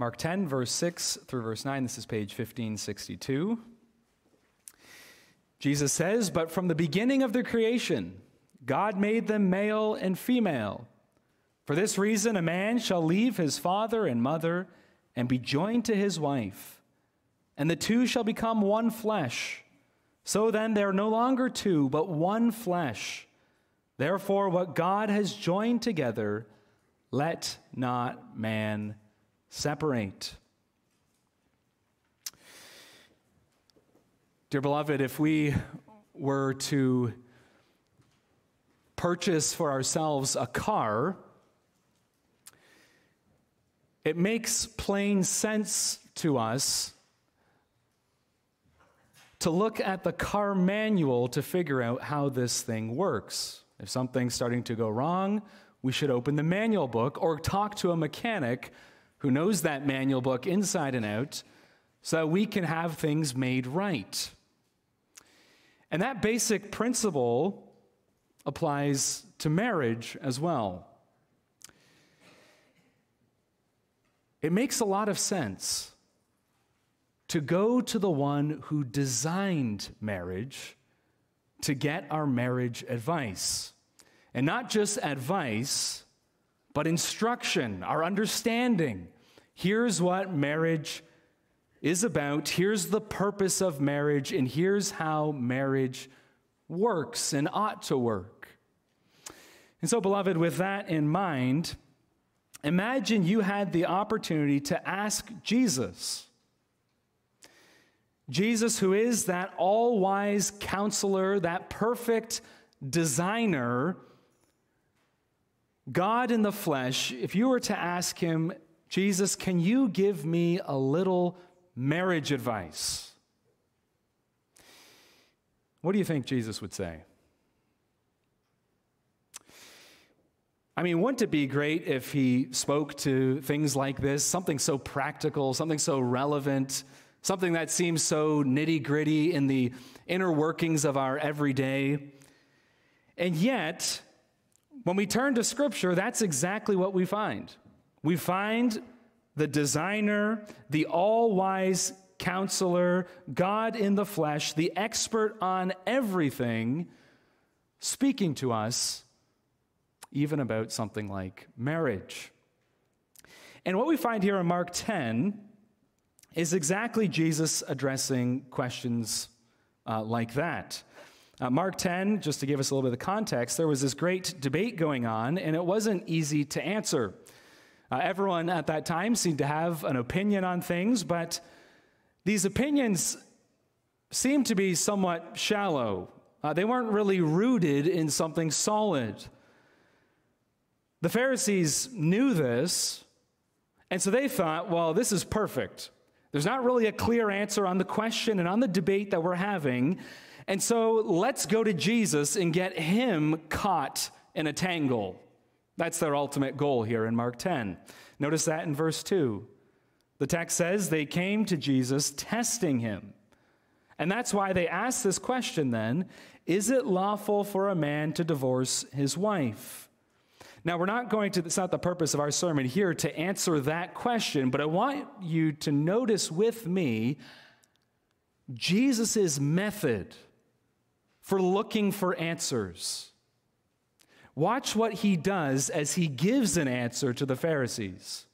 Mark 10, verse 6 through verse 9. This is page 1562. Jesus says, But from the beginning of the creation, God made them male and female. For this reason, a man shall leave his father and mother and be joined to his wife, and the two shall become one flesh. So then, they are no longer two, but one flesh. Therefore, what God has joined together, let not man separate. Dear beloved, if we were to purchase for ourselves a car, it makes plain sense to us to look at the car manual to figure out how this thing works. If something's starting to go wrong, we should open the manual book or talk to a mechanic who knows that manual book inside and out so that we can have things made right. And that basic principle applies to marriage as well. It makes a lot of sense to go to the one who designed marriage to get our marriage advice. And not just advice, but instruction, our understanding. Here's what marriage is about. Here's the purpose of marriage, and here's how marriage works and ought to work. And so, beloved, with that in mind, imagine you had the opportunity to ask Jesus. Jesus, who is that all wise counselor, that perfect designer God in the flesh, if you were to ask him, Jesus, can you give me a little marriage advice? What do you think Jesus would say? I mean, wouldn't it be great if he spoke to things like this, something so practical, something so relevant, something that seems so nitty gritty in the inner workings of our everyday? And yet, when we turn to Scripture, that's exactly what we find. We find the designer, the all wise counselor, God in the flesh, the expert on everything, speaking to us even about something like marriage. And what we find here in Mark 10 is exactly Jesus addressing questions uh, like that. Uh, Mark 10, just to give us a little bit of context, there was this great debate going on, and it wasn't easy to answer. Uh, everyone at that time seemed to have an opinion on things, but these opinions seemed to be somewhat shallow. Uh, they weren't really rooted in something solid. The Pharisees knew this, and so they thought, well, this is perfect. There's not really a clear answer on the question and on the debate that we're having. And so let's go to Jesus and get him caught in a tangle. That's their ultimate goal here in Mark 10. Notice that in verse 2. The text says they came to Jesus testing him. And that's why they asked this question then Is it lawful for a man to divorce his wife? Now, we're not going to, it's not the purpose of our sermon here to answer that question, but I want you to notice with me Jesus' method for looking for answers. Watch what he does as he gives an answer to the Pharisees.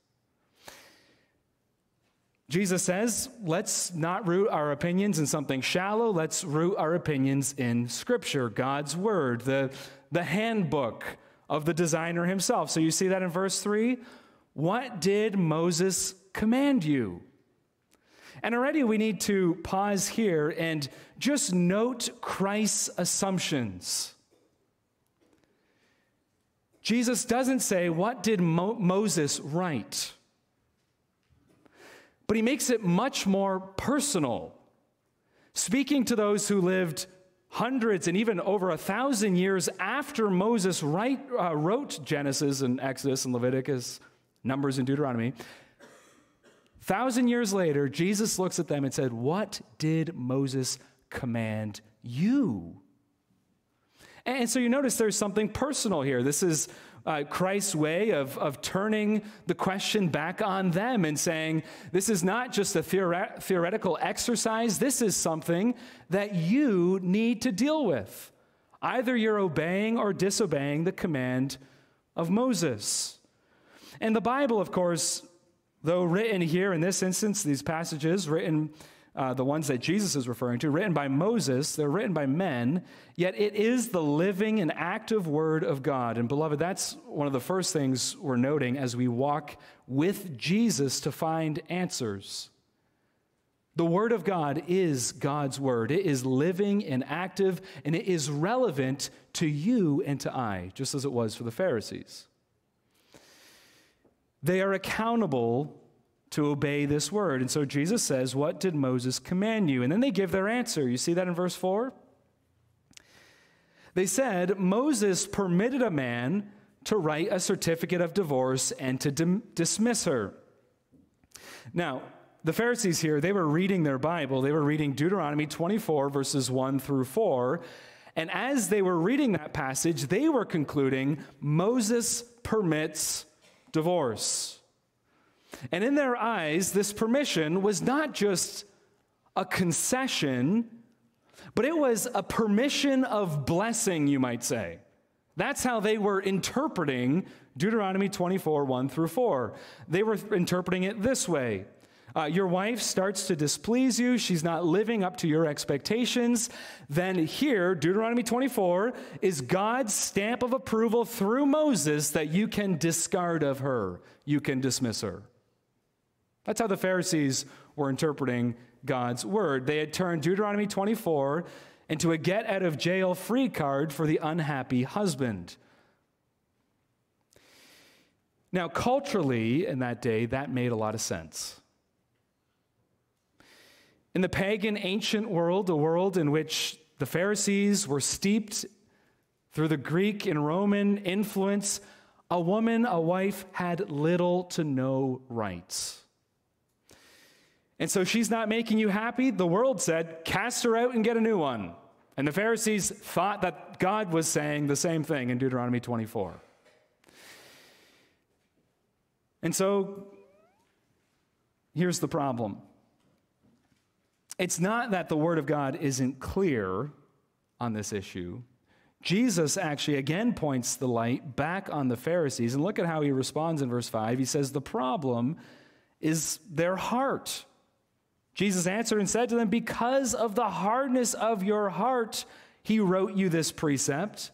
Jesus says, let's not root our opinions in something shallow. Let's root our opinions in Scripture, God's Word, the, the handbook of the designer himself. So you see that in verse 3. What did Moses command you? And already we need to pause here and just note Christ's assumptions. Jesus doesn't say, What did Mo- Moses write? But he makes it much more personal, speaking to those who lived hundreds and even over a thousand years after Moses write, uh, wrote Genesis and Exodus and Leviticus, Numbers and Deuteronomy. Thousand years later, Jesus looks at them and said, What did Moses command you? And so you notice there's something personal here. This is uh, Christ's way of, of turning the question back on them and saying, this is not just a theore- theoretical exercise, this is something that you need to deal with. Either you're obeying or disobeying the command of Moses. And the Bible, of course, though written here in this instance, these passages written uh, the ones that Jesus is referring to, written by Moses, they're written by men, yet it is the living and active word of God. And beloved, that's one of the first things we're noting as we walk with Jesus to find answers. The Word of God is God's Word. It is living and active, and it is relevant to you and to I, just as it was for the Pharisees. They are accountable to obey this word. And so Jesus says, What did Moses command you? And then they give their answer. You see that in verse 4? They said, Moses permitted a man to write a certificate of divorce and to dim- dismiss her. Now, the Pharisees here, they were reading their Bible. They were reading Deuteronomy 24, verses 1 through 4. And as they were reading that passage, they were concluding Moses permits divorce. And in their eyes, this permission was not just a concession, but it was a permission of blessing, you might say. That's how they were interpreting Deuteronomy 24, 1 through 4. They were interpreting it this way uh, Your wife starts to displease you, she's not living up to your expectations. Then, here, Deuteronomy 24 is God's stamp of approval through Moses that you can discard of her, you can dismiss her. That's how the Pharisees were interpreting God's word. They had turned Deuteronomy 24 into a get out of jail free card for the unhappy husband. Now, culturally, in that day, that made a lot of sense. In the pagan ancient world, a world in which the Pharisees were steeped through the Greek and Roman influence, a woman, a wife, had little to no rights. And so she's not making you happy. The world said, cast her out and get a new one. And the Pharisees thought that God was saying the same thing in Deuteronomy 24. And so here's the problem it's not that the Word of God isn't clear on this issue. Jesus actually again points the light back on the Pharisees. And look at how he responds in verse 5. He says, The problem is their heart. Jesus answered and said to them, Because of the hardness of your heart, he wrote you this precept.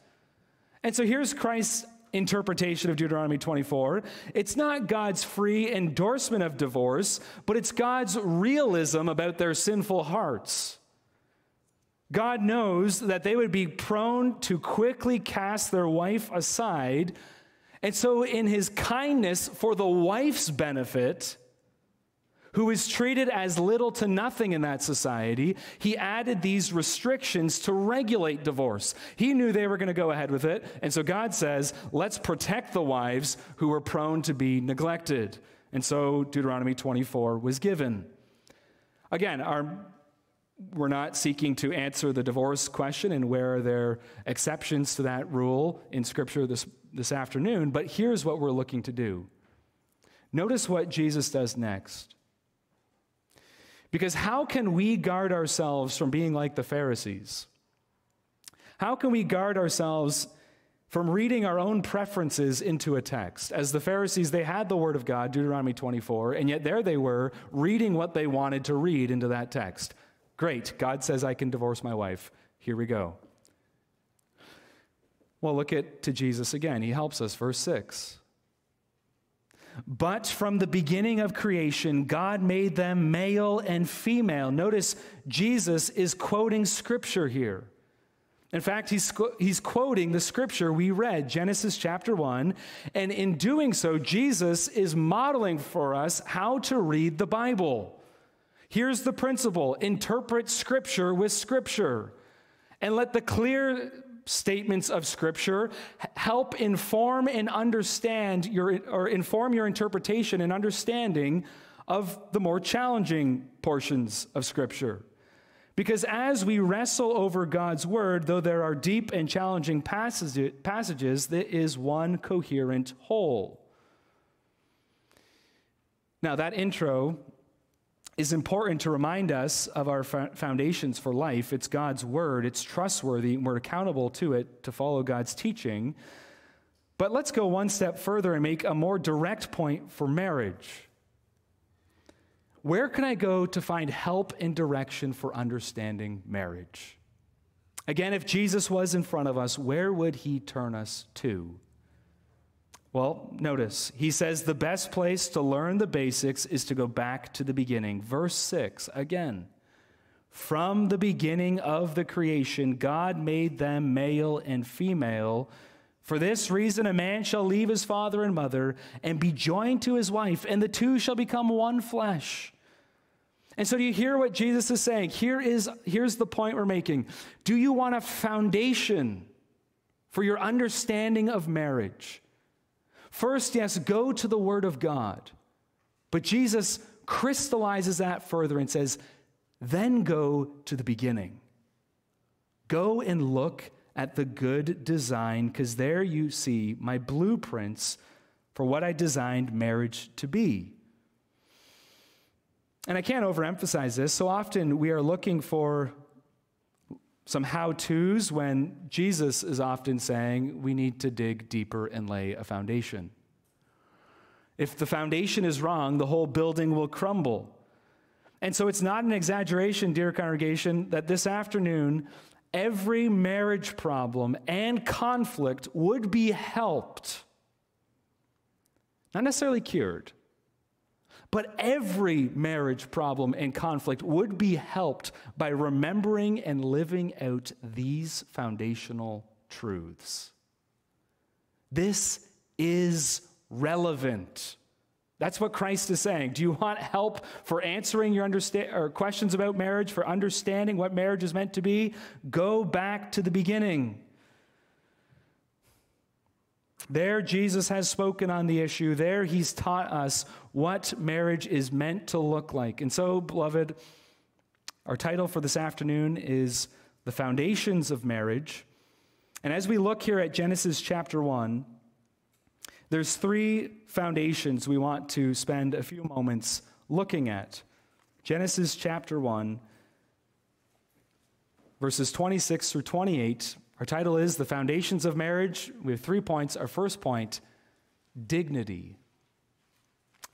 And so here's Christ's interpretation of Deuteronomy 24. It's not God's free endorsement of divorce, but it's God's realism about their sinful hearts. God knows that they would be prone to quickly cast their wife aside. And so, in his kindness for the wife's benefit, who is treated as little to nothing in that society, he added these restrictions to regulate divorce. He knew they were going to go ahead with it, and so God says, let's protect the wives who are prone to be neglected. And so Deuteronomy 24 was given. Again, our, we're not seeking to answer the divorce question and where are there exceptions to that rule in Scripture this, this afternoon, but here's what we're looking to do. Notice what Jesus does next. Because how can we guard ourselves from being like the Pharisees? How can we guard ourselves from reading our own preferences into a text? As the Pharisees, they had the Word of God, Deuteronomy 24, and yet there they were reading what they wanted to read into that text. Great, God says I can divorce my wife. Here we go. Well, look at to Jesus again. He helps us. Verse 6. But from the beginning of creation, God made them male and female. Notice Jesus is quoting scripture here. In fact, he's, he's quoting the scripture we read, Genesis chapter 1. And in doing so, Jesus is modeling for us how to read the Bible. Here's the principle interpret scripture with scripture. And let the clear statements of Scripture help inform and understand your, or inform your interpretation and understanding of the more challenging portions of Scripture. Because as we wrestle over God's word, though there are deep and challenging passages, there is one coherent whole. Now, that intro is important to remind us of our foundations for life. It's God's word, it's trustworthy, and we're accountable to it to follow God's teaching. But let's go one step further and make a more direct point for marriage. Where can I go to find help and direction for understanding marriage? Again, if Jesus was in front of us, where would he turn us to? Well, notice, he says the best place to learn the basics is to go back to the beginning. Verse 6 again. From the beginning of the creation, God made them male and female. For this reason, a man shall leave his father and mother and be joined to his wife, and the two shall become one flesh. And so, do you hear what Jesus is saying? Here is, here's the point we're making. Do you want a foundation for your understanding of marriage? First, yes, go to the Word of God. But Jesus crystallizes that further and says, then go to the beginning. Go and look at the good design, because there you see my blueprints for what I designed marriage to be. And I can't overemphasize this. So often we are looking for some how to's when Jesus is often saying we need to dig deeper and lay a foundation. If the foundation is wrong, the whole building will crumble. And so it's not an exaggeration, dear congregation, that this afternoon, every marriage problem and conflict would be helped, not necessarily cured but every marriage problem and conflict would be helped by remembering and living out these foundational truths. This is relevant. That's what Christ is saying. Do you want help for answering your understand or questions about marriage, for understanding what marriage is meant to be? Go back to the beginning. There, Jesus has spoken on the issue. There, he's taught us what marriage is meant to look like. And so, beloved, our title for this afternoon is The Foundations of Marriage. And as we look here at Genesis chapter 1, there's three foundations we want to spend a few moments looking at. Genesis chapter 1, verses 26 through 28. Our title is The Foundations of Marriage. We have three points. Our first point dignity.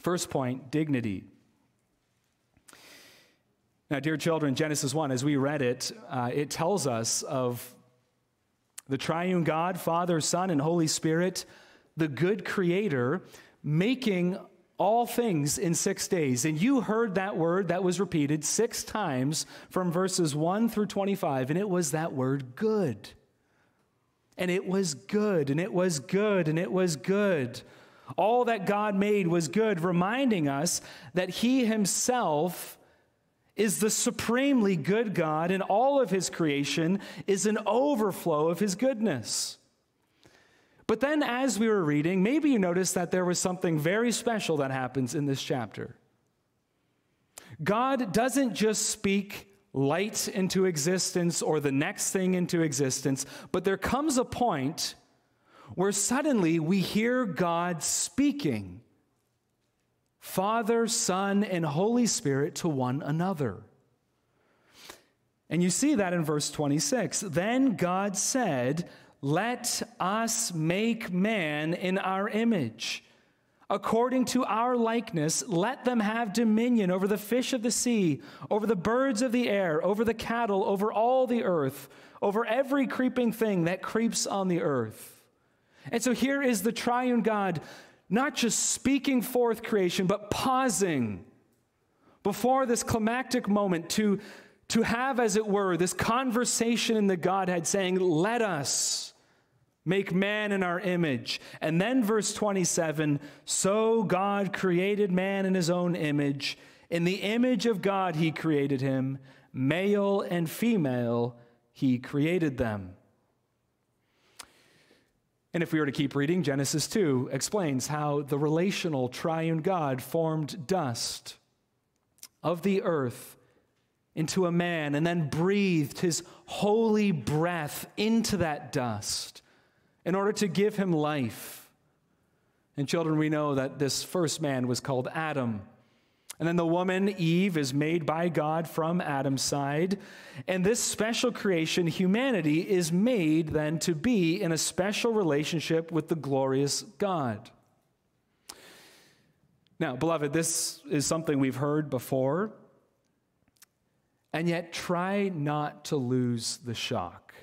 First point dignity. Now, dear children, Genesis 1, as we read it, uh, it tells us of the triune God, Father, Son, and Holy Spirit, the good creator, making all things in six days. And you heard that word that was repeated six times from verses 1 through 25, and it was that word good and it was good, and it was good, and it was good. All that God made was good, reminding us that He Himself is the supremely good God, and all of His creation is an overflow of His goodness. But then, as we were reading, maybe you noticed that there was something very special that happens in this chapter. God doesn't just speak light into existence or the next thing into existence, but there comes a point where suddenly we hear God speaking Father, Son, and Holy Spirit to one another. And you see that in verse 26. Then God said, Let us make man in our image according to our likeness, let them have dominion over the fish of the sea, over the birds of the air, over the cattle, over all the earth, over every creeping thing that creeps on the earth. And so here is the triune God not just speaking forth creation, but pausing before this climactic moment to, to have, as it were, this conversation in the Godhead saying, Let us make man in our image. And then verse 27 so God created man in his own image. In the image of God, he created him. Male and female, he created them. And if we were to keep reading, Genesis 2 explains how the relational triune God formed dust of the earth into a man and then breathed his holy breath into that dust in order to give him life. And children, we know that this first man was called Adam. And then the woman, Eve, is made by God from Adam's side. And this special creation, humanity, is made then to be in a special relationship with the glorious God. Now, beloved, this is something we've heard before. And yet, try not to lose the shock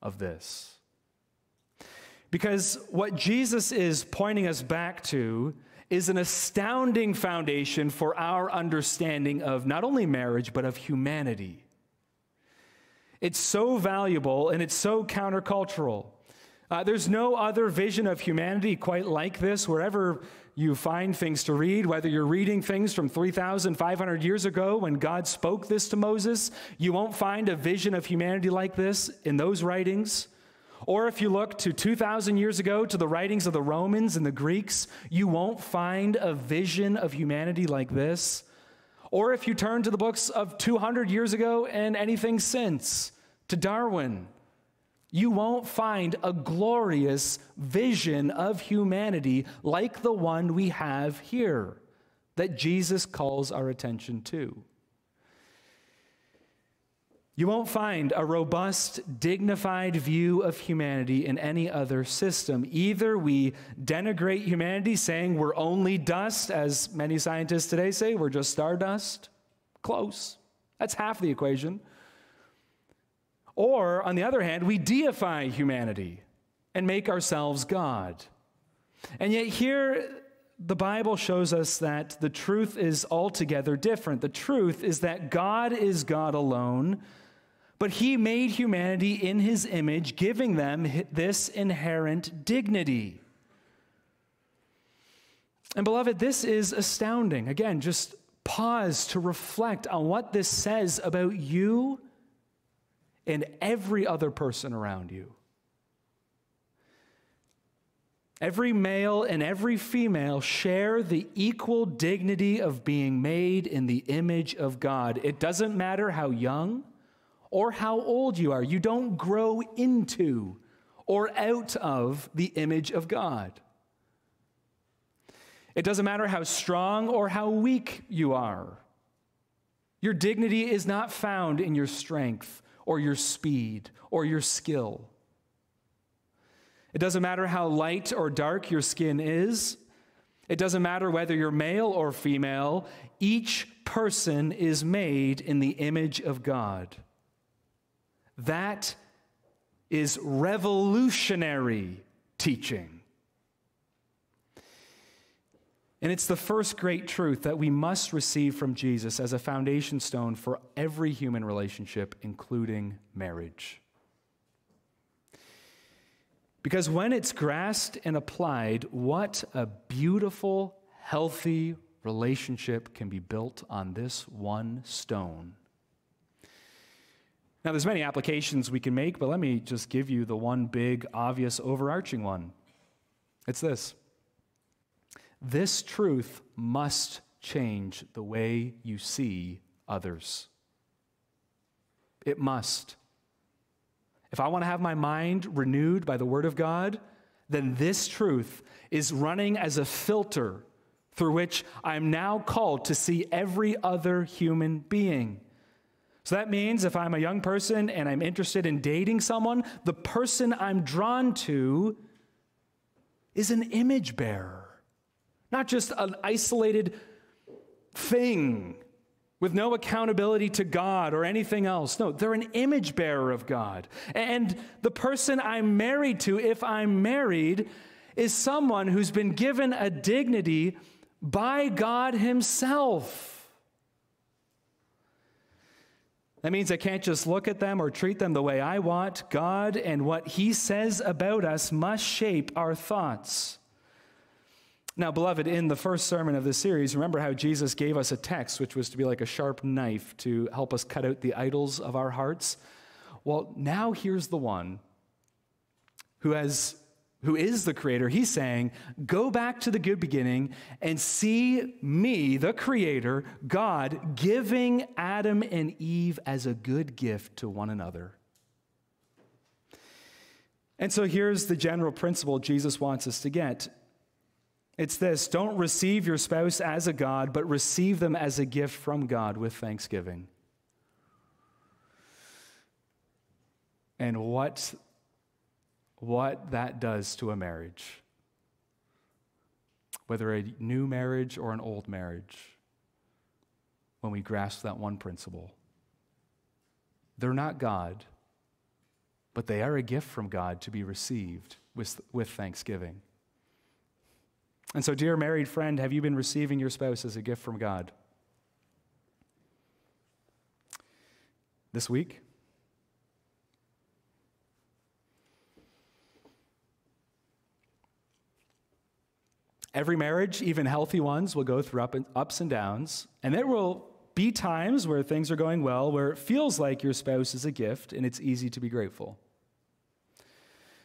of this. Because what Jesus is pointing us back to is an astounding foundation for our understanding of not only marriage, but of humanity. It's so valuable and it's so countercultural. Uh, there's no other vision of humanity quite like this. Wherever you find things to read, whether you're reading things from 3,500 years ago when God spoke this to Moses, you won't find a vision of humanity like this in those writings. Or if you look to 2,000 years ago to the writings of the Romans and the Greeks, you won't find a vision of humanity like this. Or if you turn to the books of 200 years ago and anything since, to Darwin, you won't find a glorious vision of humanity like the one we have here that Jesus calls our attention to. You won't find a robust, dignified view of humanity in any other system. Either we denigrate humanity, saying we're only dust, as many scientists today say, we're just stardust. Close. That's half the equation. Or, on the other hand, we deify humanity and make ourselves God. And yet, here, the Bible shows us that the truth is altogether different. The truth is that God is God alone but he made humanity in his image, giving them this inherent dignity. And beloved, this is astounding. Again, just pause to reflect on what this says about you and every other person around you. Every male and every female share the equal dignity of being made in the image of God. It doesn't matter how young or how old you are. You don't grow into or out of the image of God. It doesn't matter how strong or how weak you are. Your dignity is not found in your strength or your speed or your skill. It doesn't matter how light or dark your skin is. It doesn't matter whether you're male or female. Each person is made in the image of God. That is revolutionary teaching. And it's the first great truth that we must receive from Jesus as a foundation stone for every human relationship, including marriage. Because when it's grasped and applied, what a beautiful, healthy relationship can be built on this one stone now, there's many applications we can make, but let me just give you the one big, obvious, overarching one. It's this this truth must change the way you see others. It must. If I want to have my mind renewed by the Word of God, then this truth is running as a filter through which I'm now called to see every other human being. So that means if I'm a young person and I'm interested in dating someone, the person I'm drawn to is an image bearer, not just an isolated thing with no accountability to God or anything else. No, they're an image bearer of God. And the person I'm married to, if I'm married, is someone who's been given a dignity by God Himself. That means I can't just look at them or treat them the way I want. God and what He says about us must shape our thoughts. Now, beloved, in the first sermon of this series, remember how Jesus gave us a text which was to be like a sharp knife to help us cut out the idols of our hearts? Well, now here's the one who has who is the creator, he's saying, go back to the good beginning and see me, the creator, God, giving Adam and Eve as a good gift to one another. And so here's the general principle Jesus wants us to get it's this don't receive your spouse as a God, but receive them as a gift from God with thanksgiving. And what what that does to a marriage, whether a new marriage or an old marriage, when we grasp that one principle. They're not God, but they are a gift from God to be received with, with thanksgiving. And so, dear married friend, have you been receiving your spouse as a gift from God? This week? Every marriage, even healthy ones, will go through and, ups and downs, and there will be times where things are going well, where it feels like your spouse is a gift and it's easy to be grateful.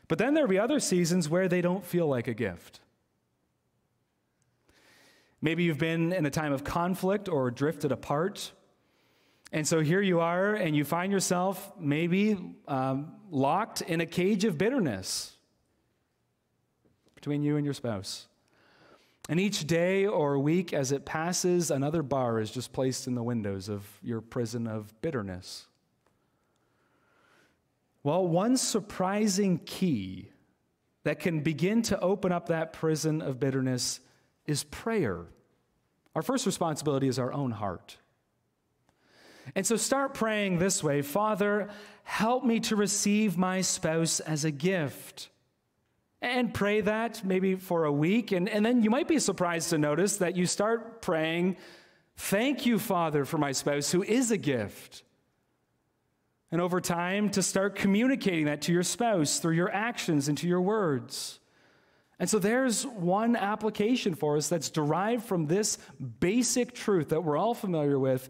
But then there'll be other seasons where they don't feel like a gift. Maybe you've been in a time of conflict or drifted apart. And so here you are, and you find yourself maybe um, locked in a cage of bitterness between you and your spouse. And each day or week as it passes, another bar is just placed in the windows of your prison of bitterness. Well, one surprising key that can begin to open up that prison of bitterness is prayer. Our first responsibility is our own heart. And so start praying this way Father, help me to receive my spouse as a gift and pray that maybe for a week. And, and then you might be surprised to notice that you start praying, Thank you, Father, for my spouse who is a gift. And over time, to start communicating that to your spouse through your actions and to your words. And so there's one application for us that's derived from this basic truth that we're all familiar with.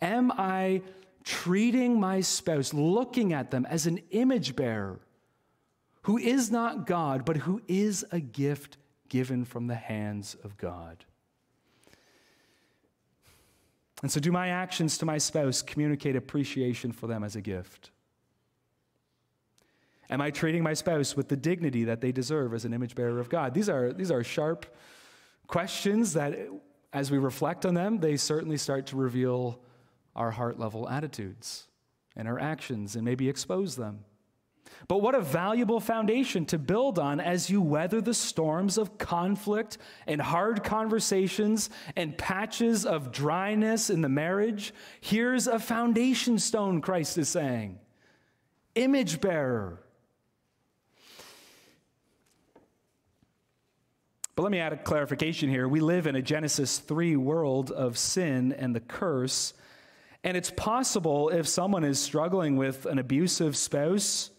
Am I treating my spouse, looking at them as an image bearer? Who is not God, but who is a gift given from the hands of God. And so, do my actions to my spouse communicate appreciation for them as a gift? Am I treating my spouse with the dignity that they deserve as an image bearer of God? These are, these are sharp questions that, as we reflect on them, they certainly start to reveal our heart level attitudes and our actions and maybe expose them. But what a valuable foundation to build on as you weather the storms of conflict and hard conversations and patches of dryness in the marriage. Here's a foundation stone, Christ is saying image bearer. But let me add a clarification here. We live in a Genesis 3 world of sin and the curse. And it's possible if someone is struggling with an abusive spouse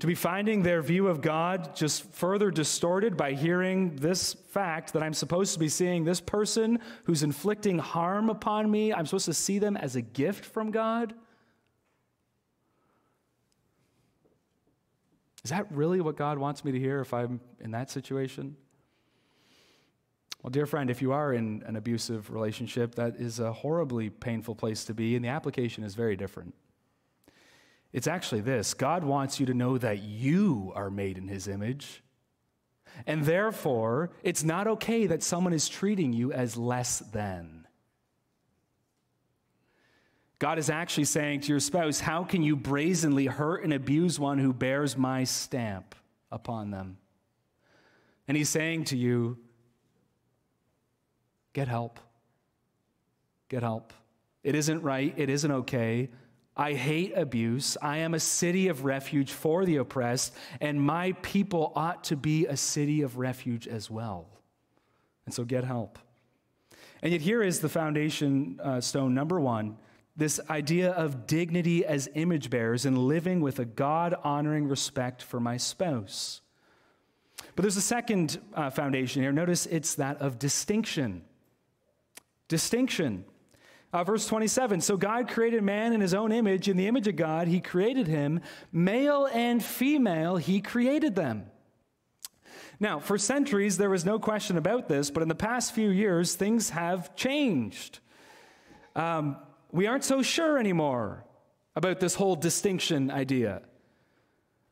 to be finding their view of God just further distorted by hearing this fact that I'm supposed to be seeing this person who's inflicting harm upon me, I'm supposed to see them as a gift from God? Is that really what God wants me to hear if I'm in that situation? Well, dear friend, if you are in an abusive relationship, that is a horribly painful place to be, and the application is very different. It's actually this God wants you to know that you are made in his image. And therefore, it's not okay that someone is treating you as less than. God is actually saying to your spouse, How can you brazenly hurt and abuse one who bears my stamp upon them? And he's saying to you, Get help. Get help. It isn't right. It isn't okay. I hate abuse. I am a city of refuge for the oppressed, and my people ought to be a city of refuge as well. And so get help. And yet, here is the foundation uh, stone number one this idea of dignity as image bearers and living with a God honoring respect for my spouse. But there's a second uh, foundation here. Notice it's that of distinction. Distinction. Uh, verse 27 So God created man in his own image. In the image of God, he created him. Male and female, he created them. Now, for centuries, there was no question about this, but in the past few years, things have changed. Um, we aren't so sure anymore about this whole distinction idea.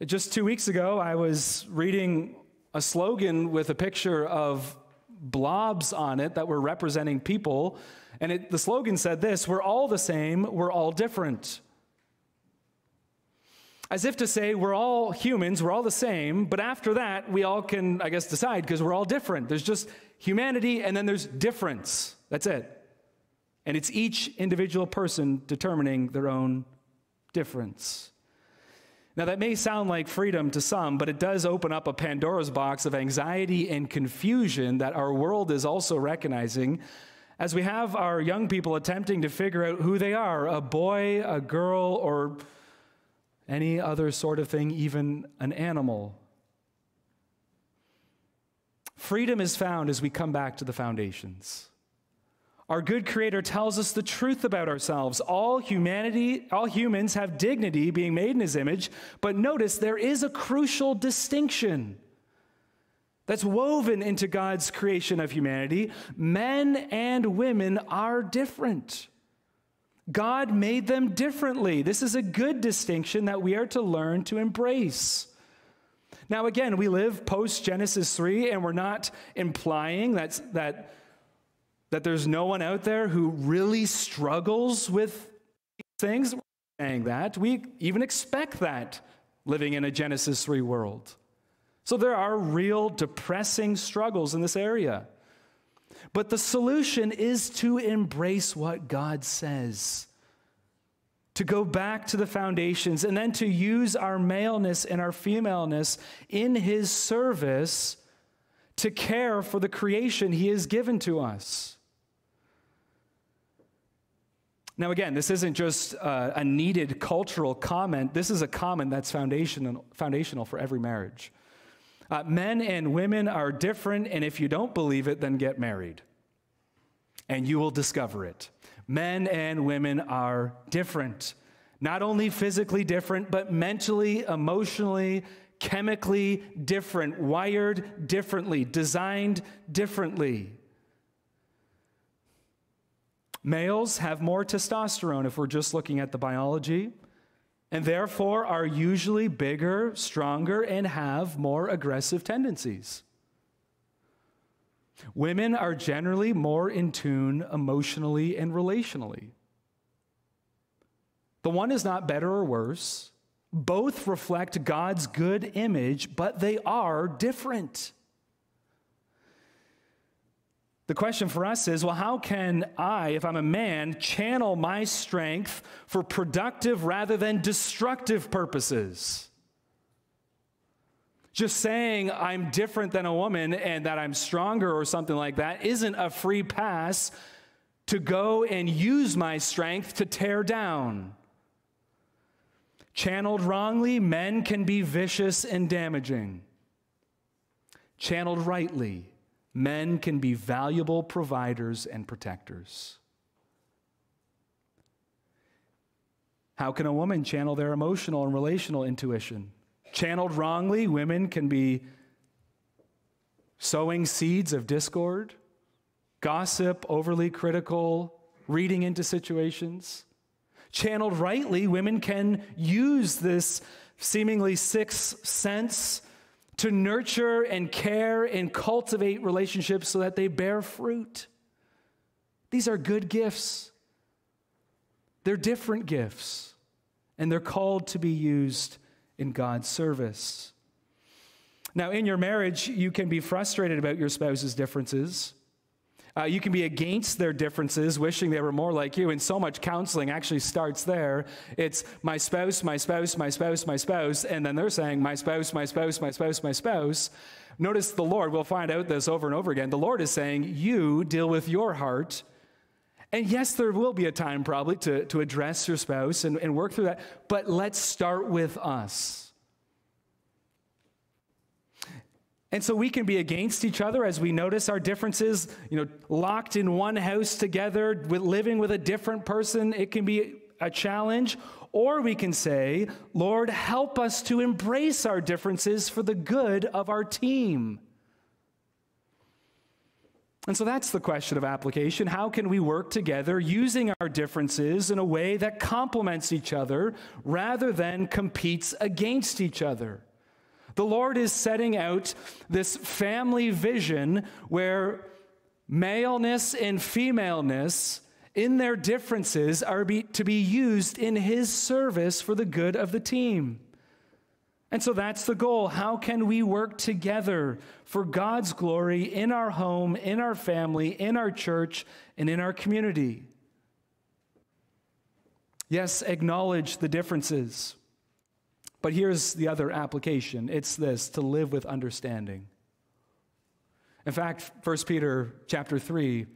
Just two weeks ago, I was reading a slogan with a picture of blobs on it that were representing people. And it, the slogan said this We're all the same, we're all different. As if to say, we're all humans, we're all the same, but after that, we all can, I guess, decide because we're all different. There's just humanity and then there's difference. That's it. And it's each individual person determining their own difference. Now, that may sound like freedom to some, but it does open up a Pandora's box of anxiety and confusion that our world is also recognizing as we have our young people attempting to figure out who they are a boy, a girl, or any other sort of thing, even an animal. Freedom is found as we come back to the foundations. Our good creator tells us the truth about ourselves. All humanity, all humans have dignity being made in his image, but notice there is a crucial distinction that's woven into God's creation of humanity. Men and women are different. God made them differently. This is a good distinction that we are to learn to embrace. Now, again, we live post Genesis 3, and we're not implying that's, that that there's no one out there who really struggles with things. We're saying that. We even expect that living in a Genesis 3 world. So there are real depressing struggles in this area. But the solution is to embrace what God says, to go back to the foundations, and then to use our maleness and our femaleness in His service to care for the creation He has given to us. Now, again, this isn't just uh, a needed cultural comment. This is a comment that's foundational, foundational for every marriage. Uh, men and women are different, and if you don't believe it, then get married. And you will discover it. Men and women are different. Not only physically different, but mentally, emotionally, chemically different, wired differently, designed differently. Males have more testosterone if we're just looking at the biology, and therefore are usually bigger, stronger, and have more aggressive tendencies. Women are generally more in tune emotionally and relationally. The one is not better or worse. Both reflect God's good image, but they are different. The question for us is well, how can I, if I'm a man, channel my strength for productive rather than destructive purposes? Just saying I'm different than a woman and that I'm stronger or something like that isn't a free pass to go and use my strength to tear down. Channeled wrongly, men can be vicious and damaging. Channeled rightly, men can be valuable providers and protectors. How can a woman channel their emotional and relational intuition? Channeled wrongly, women can be sowing seeds of discord, gossip, overly critical, reading into situations. Channeled rightly, women can use this seemingly sixth sense to nurture and care and cultivate relationships so that they bear fruit. These are good gifts. They're different gifts, and they're called to be used in God's service. Now, in your marriage, you can be frustrated about your spouse's differences. Uh, you can be against their differences, wishing they were more like you, and so much counseling actually starts there. It's my spouse, my spouse, my spouse, my spouse, and then they're saying, my spouse, my spouse, my spouse, my spouse. Notice the Lord, we'll find out this over and over again. The Lord is saying, You deal with your heart. And yes, there will be a time probably to, to address your spouse and, and work through that, but let's start with us. And so we can be against each other as we notice our differences, you know, locked in one house together, with living with a different person. It can be a challenge. Or we can say, Lord, help us to embrace our differences for the good of our team. And so that's the question of application. How can we work together using our differences in a way that complements each other rather than competes against each other? The Lord is setting out this family vision where maleness and femaleness in their differences are be, to be used in His service for the good of the team. And so that's the goal. How can we work together for God's glory in our home, in our family, in our church, and in our community? Yes, acknowledge the differences. But here's the other application it's this to live with understanding. In fact, 1 Peter chapter 3,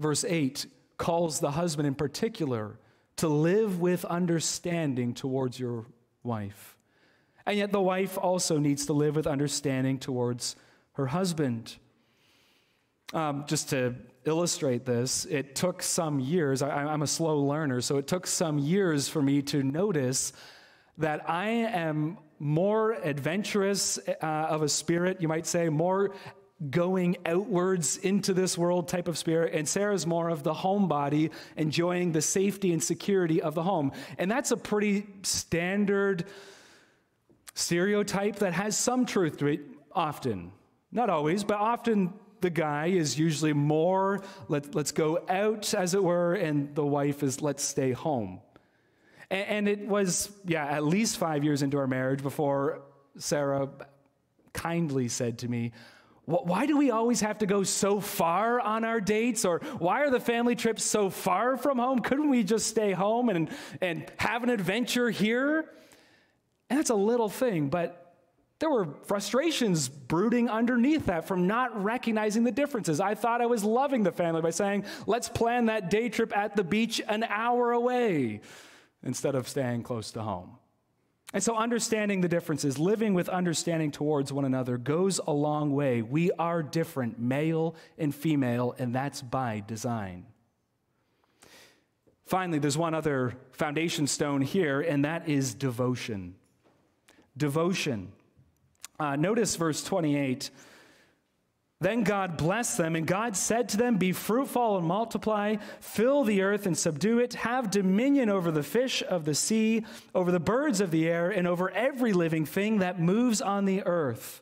verse 8 calls the husband in particular to live with understanding towards your wife. And yet, the wife also needs to live with understanding towards her husband. Um, just to illustrate this, it took some years. I, am a slow learner, so it took some years for me to notice that I am more adventurous uh, of a spirit, you might say, more going outwards into this world type of spirit, and Sarah's more of the homebody, enjoying the safety and security of the home. And that's a pretty standard stereotype that has some truth to it often. Not always, but often the guy is usually more, let, let's go out, as it were, and the wife is, let's stay home. And, it was, yeah, at least five years into our marriage before Sarah kindly said to me, why do we always have to go so far on our dates? Or why are the family trips so far from home? Couldn't we just stay home and, and have an adventure here? And that's a little thing, but there were frustrations brooding underneath that from not recognizing the differences. I thought I was loving the family by saying, let's plan that day trip at the beach an hour away instead of staying close to home. And so, understanding the differences, living with understanding towards one another, goes a long way. We are different, male and female, and that's by design. Finally, there's one other foundation stone here, and that is devotion devotion. Uh, notice verse 28. Then God blessed them, and God said to them, Be fruitful and multiply, fill the earth and subdue it, have dominion over the fish of the sea, over the birds of the air, and over every living thing that moves on the earth.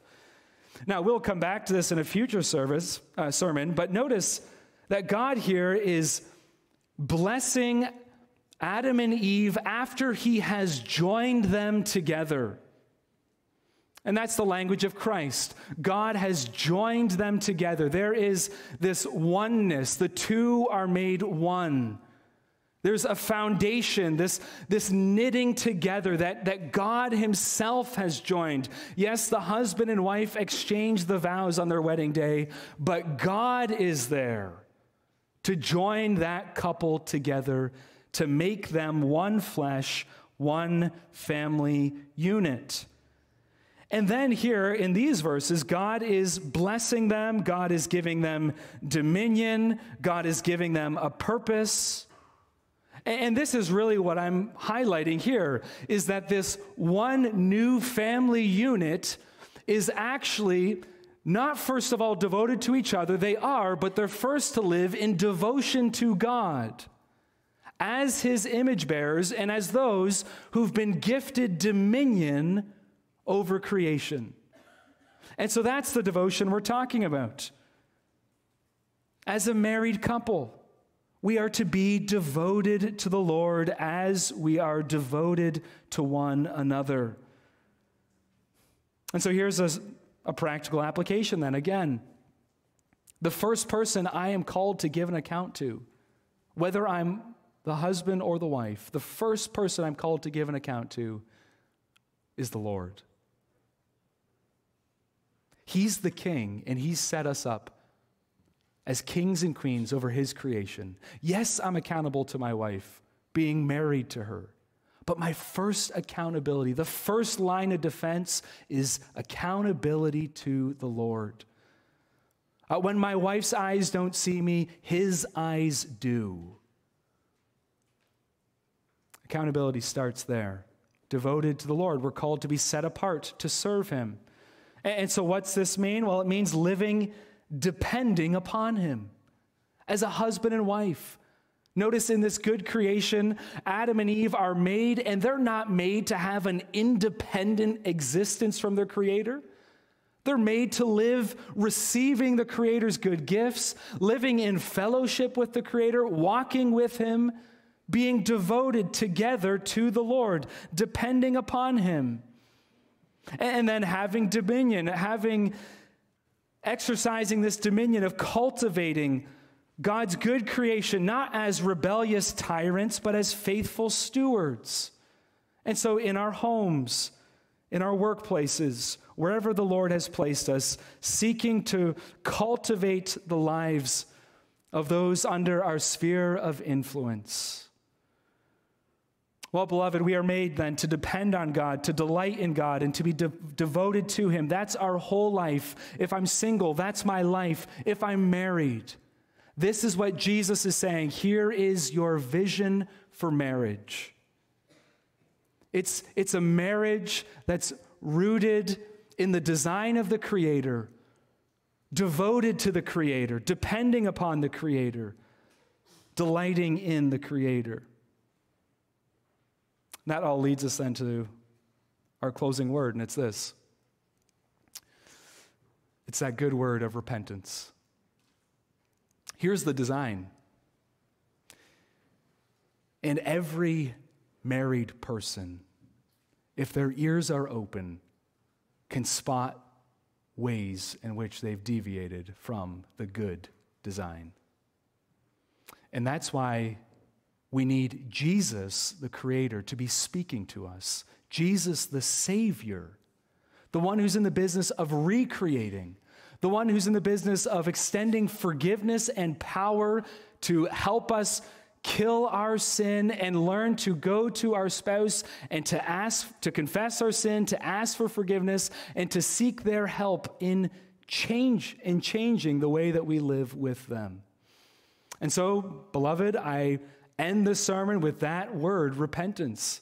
Now, we'll come back to this in a future service, uh, sermon, but notice that God here is blessing Adam and Eve after he has joined them together. And that's the language of Christ. God has joined them together. There is this oneness. The two are made one. There's a foundation, this, this knitting together that, that God Himself has joined. Yes, the husband and wife exchange the vows on their wedding day, but God is there to join that couple together to make them one flesh, one family unit. And then here in these verses, God is blessing them, God is giving them dominion, God is giving them a purpose. And this is really what I'm highlighting here is that this one new family unit is actually not first of all devoted to each other, they are, but they're first to live in devotion to God as his image bearers and as those who've been gifted dominion over creation. And so that's the devotion we're talking about. As a married couple, we are to be devoted to the Lord as we are devoted to one another. And so here's a, a, practical application then again. The first person I am called to give an account to, whether I'm the husband or the wife, the first person I'm called to give an account to is the Lord. He's the king, and he's set us up as kings and queens over his creation. Yes, I'm accountable to my wife, being married to her. But my first accountability, the first line of defense is accountability to the Lord. Uh, when my wife's eyes don't see me, his eyes do. Accountability starts there. Devoted to the Lord, we're called to be set apart to serve him. And so, what's this mean? Well, it means living depending upon Him as a husband and wife. Notice in this good creation, Adam and Eve are made, and they're not made to have an independent existence from their Creator. They're made to live receiving the Creator's good gifts, living in fellowship with the Creator, walking with Him, being devoted together to the Lord, depending upon Him. And then having dominion, having exercising this dominion of cultivating God's good creation, not as rebellious tyrants, but as faithful stewards. And so in our homes, in our workplaces, wherever the Lord has placed us, seeking to cultivate the lives of those under our sphere of influence. Well, beloved, we are made then to depend on God, to delight in God, and to be de- devoted to Him. That's our whole life. If I'm single, that's my life. If I'm married, this is what Jesus is saying. Here is your vision for marriage. It's, it's a marriage that's rooted in the design of the Creator, devoted to the Creator, depending upon the Creator, delighting in the Creator. That all leads us then to our closing word, and it's this it's that good word of repentance. Here's the design. And every married person, if their ears are open, can spot ways in which they've deviated from the good design. And that's why we need Jesus, the Creator, to be speaking to us. Jesus, the Savior, the one who's in the business of recreating, the one who's in the business of extending forgiveness and power to help us kill our sin and learn to go to our spouse and to ask to confess our sin to ask for forgiveness and to seek their help in change in changing the way that we live with them. And so beloved i end this sermon with that word repentance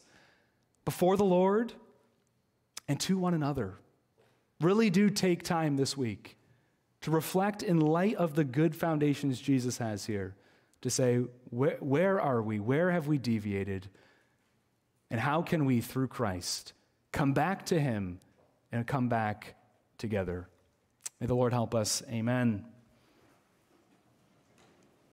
before the lord and to one another really do take time this week to reflect in light of the good foundations Jesus has here, to say, where, where are we? Where have we deviated? And how can we, through Christ, come back to Him and come back together? May the Lord help us. Amen.